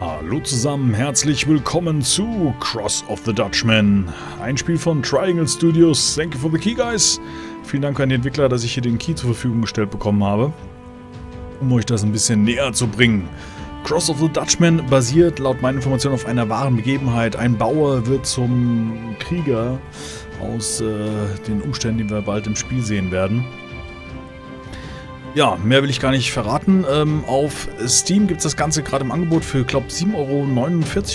Hallo zusammen, herzlich willkommen zu Cross of the Dutchman. Ein Spiel von Triangle Studios. Thank you for the key, guys. Vielen Dank an die Entwickler, dass ich hier den Key zur Verfügung gestellt bekommen habe, um euch das ein bisschen näher zu bringen. Cross of the Dutchman basiert laut meinen Informationen auf einer wahren Begebenheit. Ein Bauer wird zum Krieger aus äh, den Umständen, die wir bald im Spiel sehen werden. Ja, mehr will ich gar nicht verraten. Ähm, auf Steam gibt es das Ganze gerade im Angebot für, glaube 7,49 Euro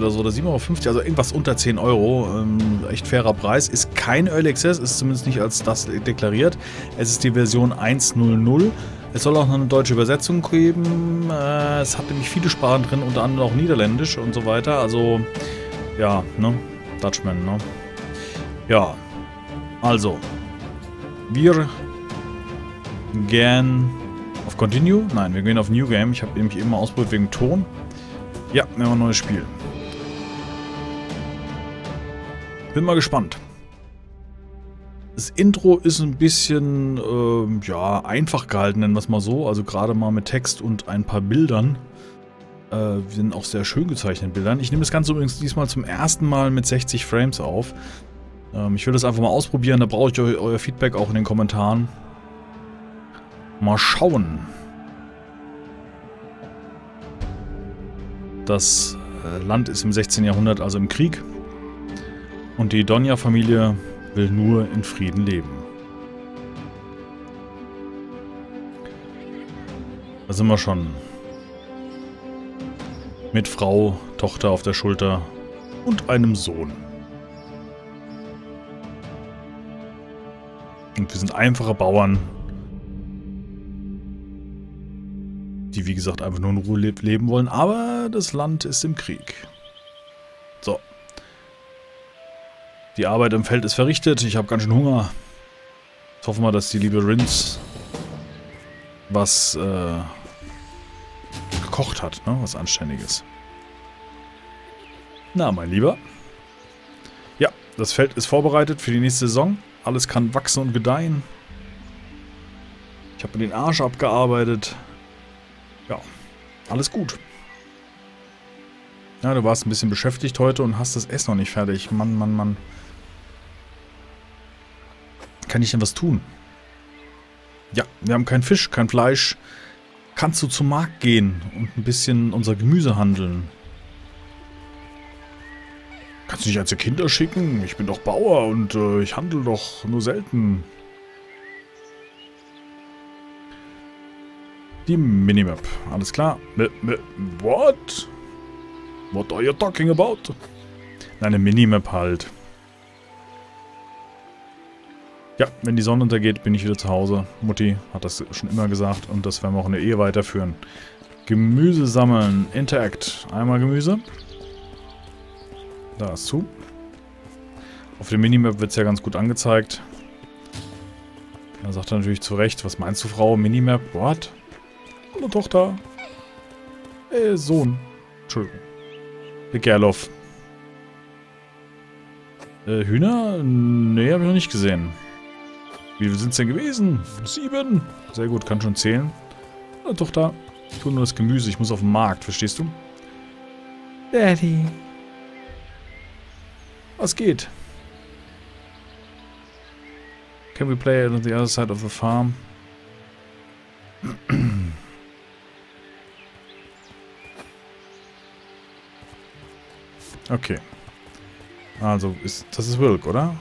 oder so, oder 7,50 Euro, also irgendwas unter 10 Euro. Ähm, echt fairer Preis. Ist kein Early Access, ist zumindest nicht als das deklariert. Es ist die Version 1.0.0. Es soll auch noch eine deutsche Übersetzung geben. Äh, es hat nämlich viele Sprachen drin, unter anderem auch Niederländisch und so weiter. Also, ja, ne? Dutchman, ne? Ja, also, wir gern Continue? Nein, wir gehen auf New Game. Ich habe nämlich eben mal ausprobiert wegen Ton. Ja, wir haben ein neues Spiel. Bin mal gespannt. Das Intro ist ein bisschen, äh, ja, einfach gehalten, nennen wir es mal so. Also gerade mal mit Text und ein paar Bildern. Äh, sind auch sehr schön gezeichnete Bildern. Ich nehme das Ganze übrigens diesmal zum ersten Mal mit 60 Frames auf. Ähm, ich will das einfach mal ausprobieren, da brauche ich eu euer Feedback auch in den Kommentaren. Mal schauen. Das äh, Land ist im 16. Jahrhundert also im Krieg. Und die Donja-Familie will nur in Frieden leben. Da sind wir schon. Mit Frau, Tochter auf der Schulter und einem Sohn. Und wir sind einfache Bauern, wie gesagt einfach nur in Ruhe leben wollen. Aber das Land ist im Krieg. So. Die Arbeit im Feld ist verrichtet. Ich habe ganz schön Hunger. Jetzt hoffen wir, dass die liebe Rins was äh, gekocht hat. Ne? Was Anständiges. Na, mein Lieber. Ja, das Feld ist vorbereitet für die nächste Saison. Alles kann wachsen und gedeihen. Ich habe mir den Arsch abgearbeitet. Ja, alles gut. Ja, du warst ein bisschen beschäftigt heute und hast das Essen noch nicht fertig. Mann, Mann, Mann. Kann ich denn was tun? Ja, wir haben keinen Fisch, kein Fleisch. Kannst du zum Markt gehen und ein bisschen unser Gemüse handeln? Kannst du dich als Kinder schicken? Ich bin doch Bauer und äh, ich handle doch nur selten. Die Minimap. Alles klar. What? What are you talking about? Nein, eine Minimap halt. Ja, wenn die Sonne untergeht, bin ich wieder zu Hause. Mutti hat das schon immer gesagt und das werden wir auch in der Ehe weiterführen. Gemüse sammeln. Interact. Einmal Gemüse. Da ist zu. Auf der Minimap wird es ja ganz gut angezeigt. Da sagt er natürlich zu Recht, was meinst du, Frau? Minimap? What? Hallo, Tochter. Äh, Sohn. Entschuldigung. Gerloff. Äh, Hühner? Nee, habe ich noch nicht gesehen. Wie viel sind es denn gewesen? Sieben. Sehr gut, kann schon zählen. Hallo, Tochter. Ich tue nur das Gemüse, ich muss auf den Markt, verstehst du? Daddy. Was geht? Can we play it on the other side of the farm? Okay. Also, ist, das ist Wilk, oder?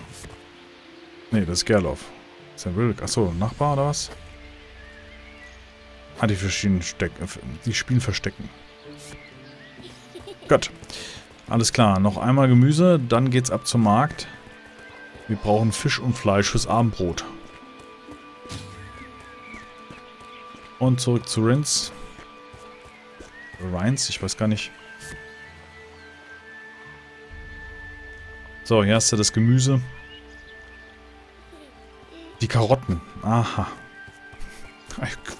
Ne, das ist Gerloff. Ist der Wilk? Achso, Nachbar oder was? Ah, die verschiedenen Steck äh, die spielen Verstecken. Gut. Alles klar, noch einmal Gemüse, dann geht's ab zum Markt. Wir brauchen Fisch und Fleisch fürs Abendbrot. Und zurück zu Rins. Rins, ich weiß gar nicht. So, hier hast du das Gemüse. Die Karotten. Aha.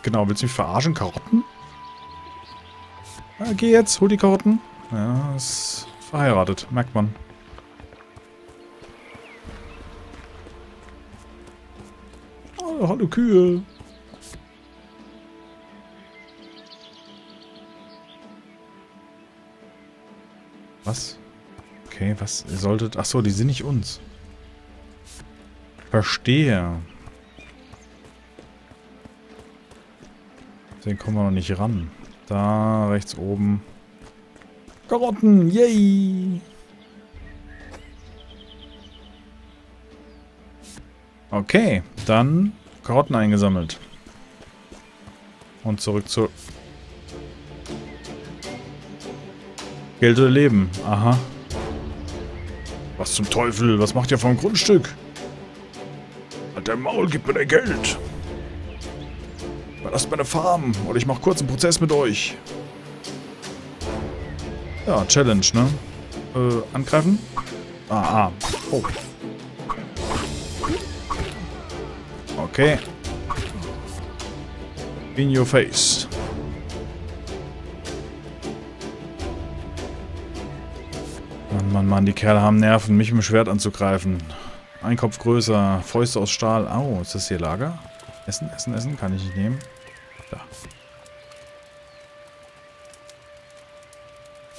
Genau, willst du mich verarschen? Karotten? Ja, geh jetzt, hol die Karotten. Ja, ist verheiratet, merkt man. Oh, hallo Kühe. Okay, was? Solltet... Achso, die sind nicht uns. Verstehe. Deswegen kommen wir noch nicht ran. Da, rechts oben. Karotten, yay! Okay, dann Karotten eingesammelt. Und zurück zu... Geld oder Leben. Aha. Was zum Teufel? Was macht ihr vom Grundstück? Halt dein Maul, gib mir dein Geld. Verlasst meine Farm oder ich mach kurz einen Prozess mit euch. Ja, Challenge, ne? Äh, angreifen? Ah, ah. Oh. Okay. In your face. Mann, Mann, die Kerle haben Nerven, mich mit dem Schwert anzugreifen. Ein Kopf größer, Fäuste aus Stahl. Au, oh, ist das hier Lager? Essen, essen, essen, kann ich nicht nehmen. Da.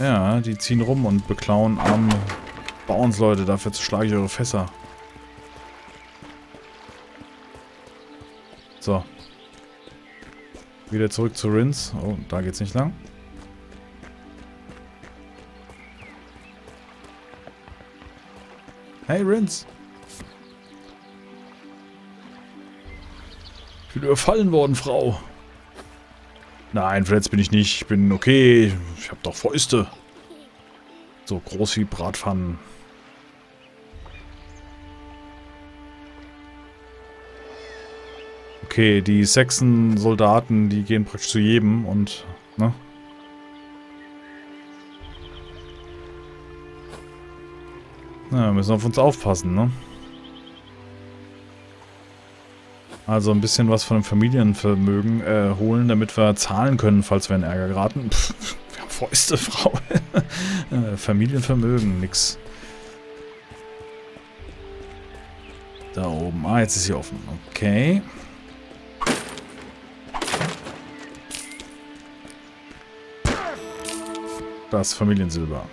Ja, die ziehen rum und beklauen arme Bauernsleute. Dafür schlage ich eure Fässer. So. Wieder zurück zu Rins. Oh, da geht's nicht lang. Hey, Rins. Ich bin überfallen worden, Frau. Nein, verletzt bin ich nicht. Ich bin okay. Ich habe doch Fäuste. So groß wie Bratpfannen. Okay, die Sechsen-Soldaten, die gehen praktisch zu jedem und, ne? Na, wir müssen auf uns aufpassen, ne? Also ein bisschen was von dem Familienvermögen äh, holen, damit wir zahlen können, falls wir in Ärger geraten. Pff, wir haben Fäuste, Frau. äh, Familienvermögen, nix. Da oben. Ah, jetzt ist sie offen. Okay. Das Familiensilber.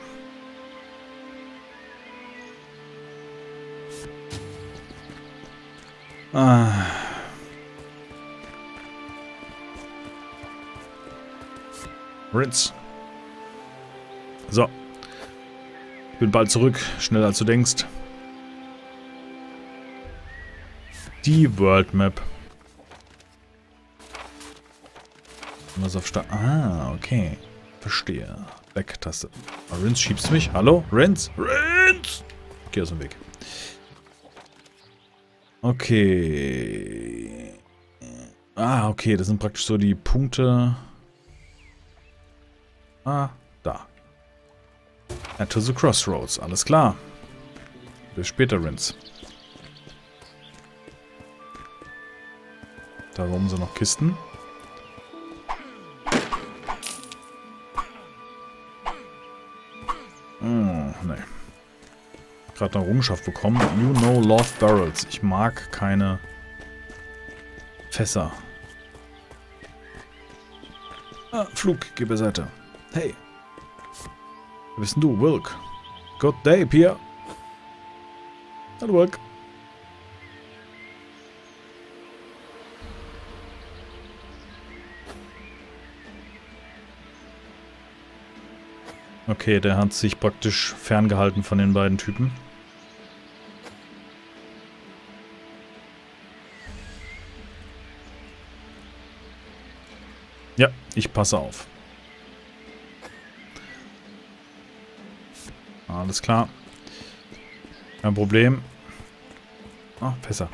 Ah. Rinse. So. Ich bin bald zurück. Schneller als du denkst. Die World Map. Was auf Start. Ah, okay. Verstehe. Weg-Taste. Oh, Rins schiebst mich. Hallo? Rins? Rins! Geh aus dem Weg. Okay. Ah, okay. Das sind praktisch so die Punkte. Ah, da. At to the Crossroads. Alles klar. Bis später, Rins. Da oben sind noch Kisten. Gerade eine Errungenschaft bekommen. You know Lost Barrels. Ich mag keine Fässer. Ah, Flug, geh beiseite. Hey. Wer bist denn du? Wilk. Good day, Pia. Hallo, Wilk. Okay, der hat sich praktisch ferngehalten von den beiden Typen. Ja, ich passe auf. Alles klar. Kein Problem. Ah, besser.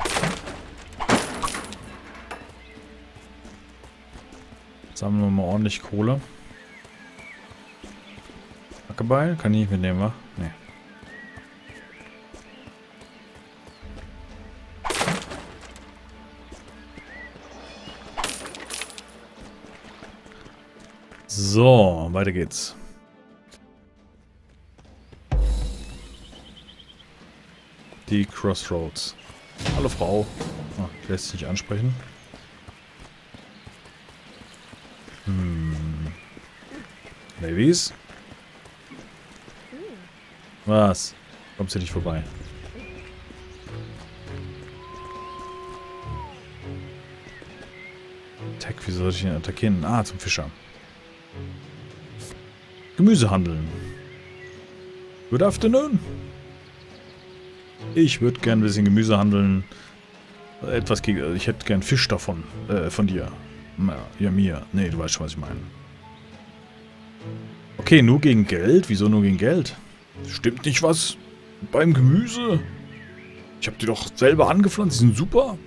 Sammeln wir mal ordentlich Kohle. Hackebeil? Kann ich nicht mitnehmen, wa? So, weiter geht's. Die Crossroads. Hallo Frau. Ah, lässt sich ansprechen. Hm. Ladies? Was? Kommst du nicht vorbei? Attack, wie soll ich ihn attackieren? Ah, zum Fischer. Gemüse handeln. Good afternoon. Ich würde gern ein bisschen Gemüse handeln. Etwas gegen. Also ich hätte gern Fisch davon. Äh, von dir. Ja, mir. Nee, du weißt schon, was ich meine. Okay, nur gegen Geld? Wieso nur gegen Geld? Stimmt nicht was beim Gemüse? Ich habe die doch selber angepflanzt. Die sind super.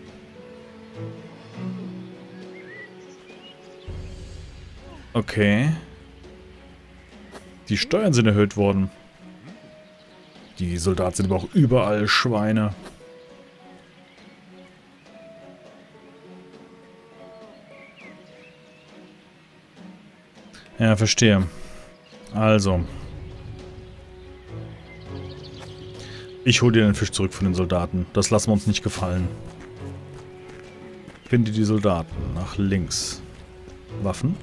Okay. Die Steuern sind erhöht worden. Die Soldaten sind aber auch überall Schweine. Ja, verstehe. Also. Ich hole dir den Fisch zurück von den Soldaten. Das lassen wir uns nicht gefallen. Finde die Soldaten. Nach links. Waffen.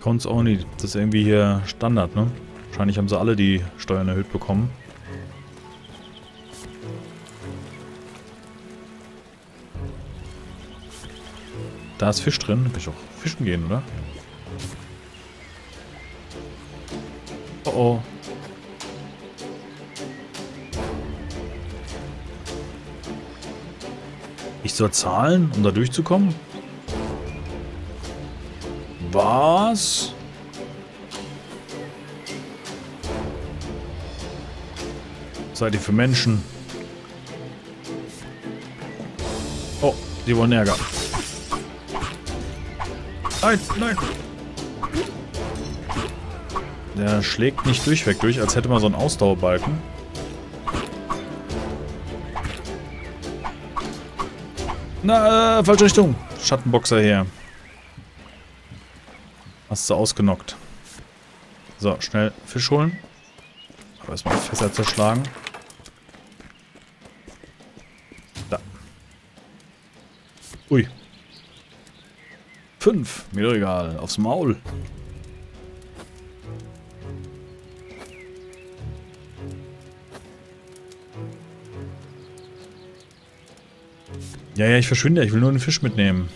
Counts only. Das ist irgendwie hier Standard, ne? Wahrscheinlich haben sie alle die Steuern erhöht bekommen. Da ist Fisch drin. Kann ich auch fischen gehen, oder? Oh oh. Ich soll zahlen, um da durchzukommen? Was? Seid ihr für Menschen? Oh, die wollen Ärger. Nein, nein. Der schlägt nicht durchweg durch, als hätte man so einen Ausdauerbalken. Na, äh, falsche Richtung. Schattenboxer her. Hast du ausgenockt. So, schnell Fisch holen. Aber erstmal Fässer zerschlagen. Da. Ui. Fünf. Mir doch egal. Aufs Maul. Ja, ja, ich verschwinde. Ich will nur einen Fisch mitnehmen.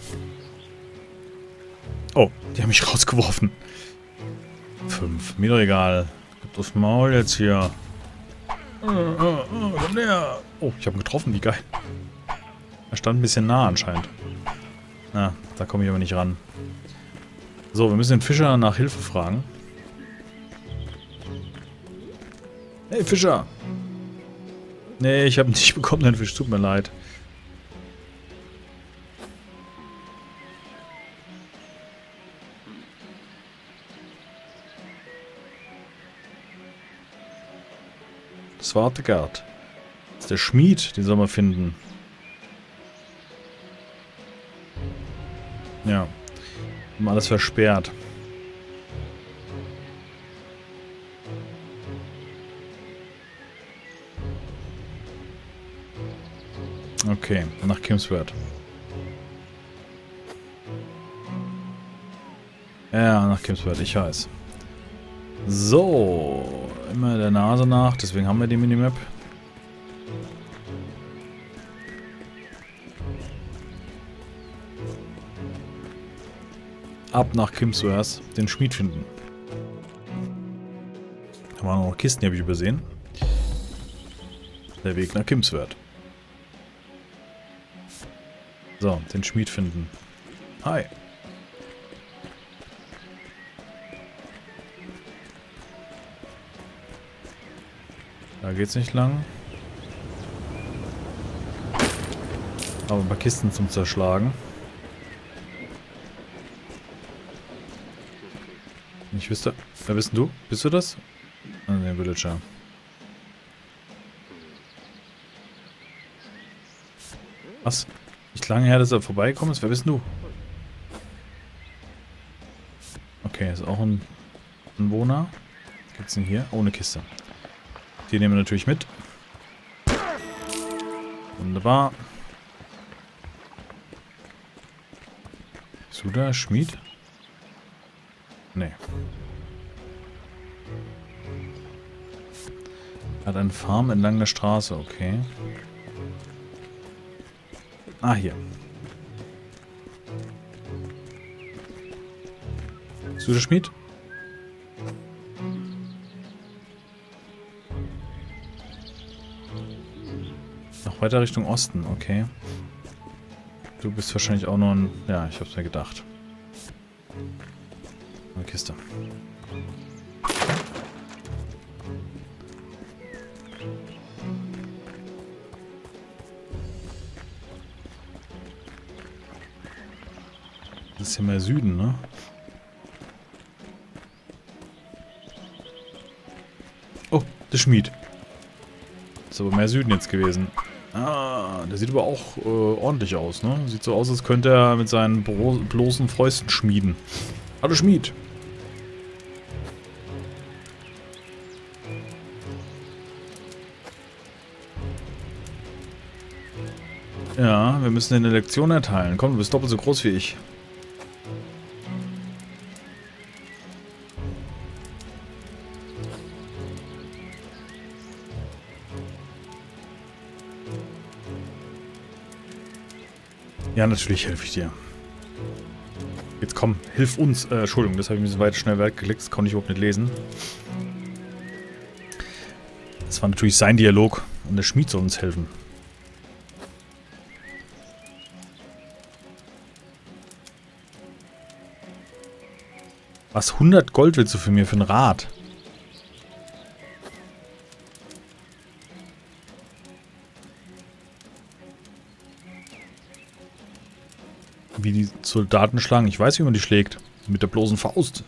Oh, mich rausgeworfen. Fünf. Mir doch egal. Gib das Maul jetzt hier. Äh, komm näher. Oh, ich habe ihn getroffen. Wie geil. Er stand ein bisschen nah anscheinend. Na, da komme ich aber nicht ran. So, wir müssen den Fischer nach Hilfe fragen. Hey, Fischer! Nee, ich habe nicht bekommen, den Fisch. Tut mir leid. Wartegard. Das ist der Schmied, den soll man finden. Ja. Haben alles versperrt. Okay, nach Kimsworth. Ja, nach Kimsworth, ich weiß. So, immer der Nase nach, deswegen haben wir die Minimap. Ab nach Kimsworth, den Schmied finden. Da waren noch Kisten, die habe ich übersehen. Der Weg nach Kimsworth. So, den Schmied finden. Hi. Da geht's nicht lang. Aber ein paar Kisten zum Zerschlagen. Ich wüsste... Wer bist du? Bist du das? Ah, ne, Villager. Was? Nicht lange her, dass er vorbeigekommen ist? Wer bist du? Okay, ist auch ein, ein Wohner. Was gibt's denn hier? Ohne Kiste. Die nehmen wir natürlich mit. Wunderbar. Bist du da, Schmied? Nee. Hat eine Farm entlang der Straße, okay. Ah, hier. Der Schmied? Weiter Richtung Osten, okay. Du bist wahrscheinlich auch nur ein... Ja, ich hab's mir gedacht. Eine Kiste. Das ist ja mehr Süden, ne? Oh, der Schmied. Ist aber mehr Süden jetzt gewesen. Ah, der sieht aber auch äh, ordentlich aus, ne? Sieht so aus, als könnte er mit seinen bloßen Fäusten schmieden. Hallo Schmied. Ja, wir müssen dir eine Lektion erteilen. Komm, du bist doppelt so groß wie ich. Ja, natürlich helfe ich dir. Jetzt komm, hilf uns. Äh, Entschuldigung, das habe ich mir so weit schnell weggeklickt. Das konnte ich überhaupt nicht lesen. Das war natürlich sein Dialog. Und der Schmied soll uns helfen. Was, 100 Gold willst du für mir für ein Rad? Wie die Soldaten schlagen. Ich weiß, wie man die schlägt. Mit der bloßen Faust.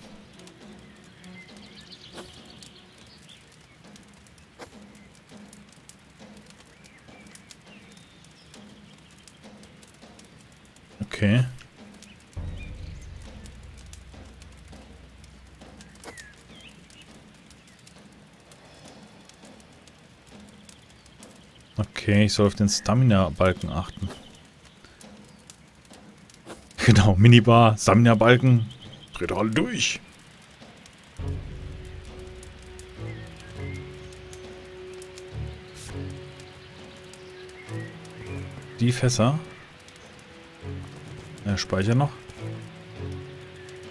Okay. Okay, ich soll auf den Stamina-Balken achten. Genau, Minibar, Stamina-Balken. Dreht alle durch. Die Fässer. Äh, Speicher noch.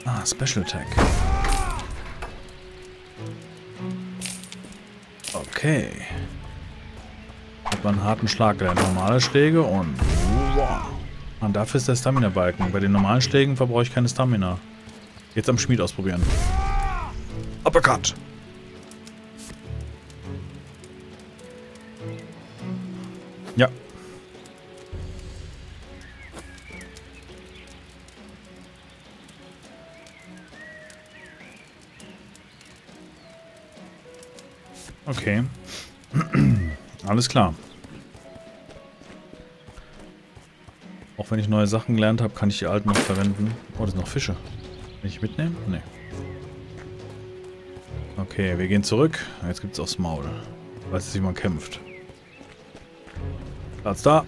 Ah, Special Attack. Okay. Hat man einen harten Schlag gelernt. Normale Schläge und... Wow. Und dafür ist der Stamina-Balken. Bei den normalen Schlägen verbrauche ich keine Stamina. Jetzt am Schmied ausprobieren. Uppercut! Ja. Okay. Alles klar. Auch wenn ich neue Sachen gelernt habe, kann ich die alten noch verwenden. Oh, das sind noch Fische. Kann ich mitnehmen? Nee. Okay, wir gehen zurück. Jetzt gibt es aufs Maul. Weiß jetzt, wie man kämpft. Platz da.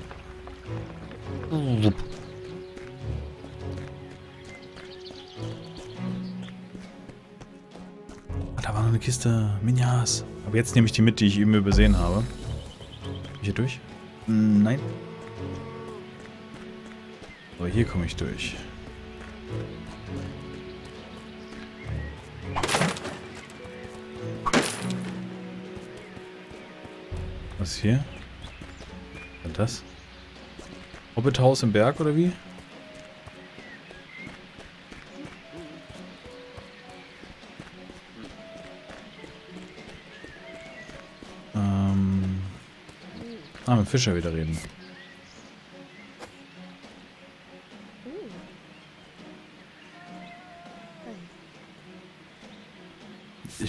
Ah, da war noch eine Kiste. Minjas. Aber jetzt nehme ich die mit, die ich eben übersehen habe. Hier durch? Nein. Aber hier komme ich durch. Was hier? Und das? Hobbithaus im Berg oder wie? Ähm. Ah, mit Fischer wieder reden.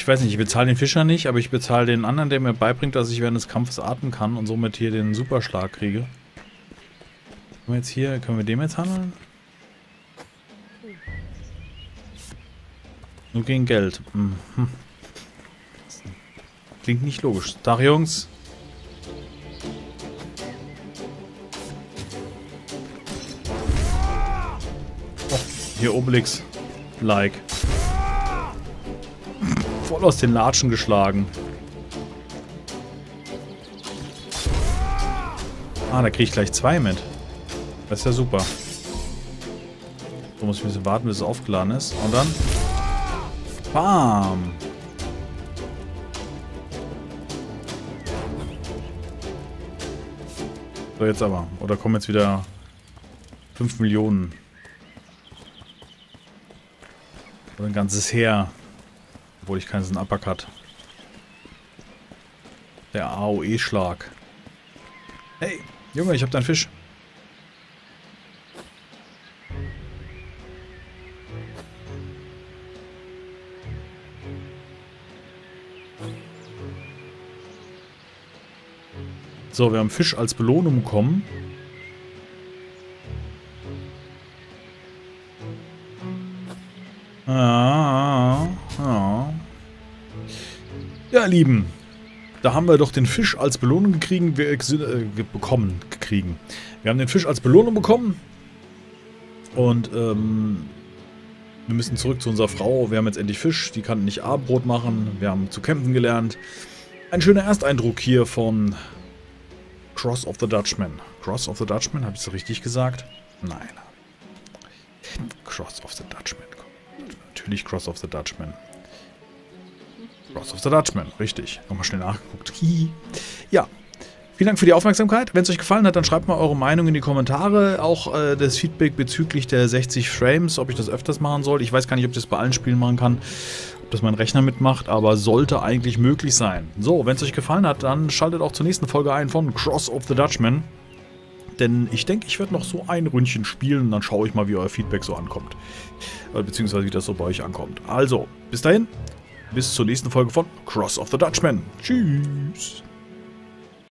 Weiß nicht, ich bezahle den Fischer nicht, aber ich bezahle den anderen, der mir beibringt, dass ich während des Kampfes atmen kann und somit hier den Superschlag kriege. Können wir jetzt hier, können wir dem jetzt handeln? Nur gegen Geld. Mhm. Klingt nicht logisch. Tag, Jungs. Oh, hier Obelix. Like. Voll aus den Latschen geschlagen. Ah, da kriege ich gleich zwei mit. Das ist ja super. So muss ich ein bisschen warten, bis es aufgeladen ist. Und dann... Bam! So, jetzt aber. Oder kommen jetzt wieder 5 Millionen. Oder ein ganzes Heer. Obwohl ich keinen so einen Uppercut. Der AOE-Schlag. Hey, Junge, ich hab deinen Fisch. So, wir haben Fisch als Belohnung bekommen. Lieben. Da haben wir doch den Fisch als Belohnung gekriegen, wir, äh, bekommen. Gekriegen. Wir haben den Fisch als Belohnung bekommen. Und ähm, wir müssen zurück zu unserer Frau. Wir haben jetzt endlich Fisch. Die kann nicht Abendbrot machen. Wir haben zu kämpfen gelernt. Ein schöner Ersteindruck hier von Cross of the Dutchman. Cross of the Dutchman, habe ich so richtig gesagt? Nein. Cross of the Dutchman. Natürlich Cross of the Dutchman. Cross of the Dutchman, richtig. Nochmal schnell nachgeguckt. Ja, Vielen Dank für die Aufmerksamkeit. Wenn es euch gefallen hat, dann schreibt mal eure Meinung in die Kommentare. Auch äh, das Feedback bezüglich der 60 Frames, ob ich das öfters machen soll. Ich weiß gar nicht, ob ich das bei allen Spielen machen kann dass mein Rechner mitmacht, aber sollte eigentlich möglich sein. So, wenn es euch gefallen hat, dann schaltet auch zur nächsten Folge ein von Cross of the Dutchman. Denn ich denke, ich werde noch so ein Ründchen spielen und dann schaue ich mal, wie euer Feedback so ankommt. Äh, beziehungsweise wie das so bei euch ankommt. Also, bis dahin, bis zur nächsten Folge von Cross of the Dutchman. Tschüss.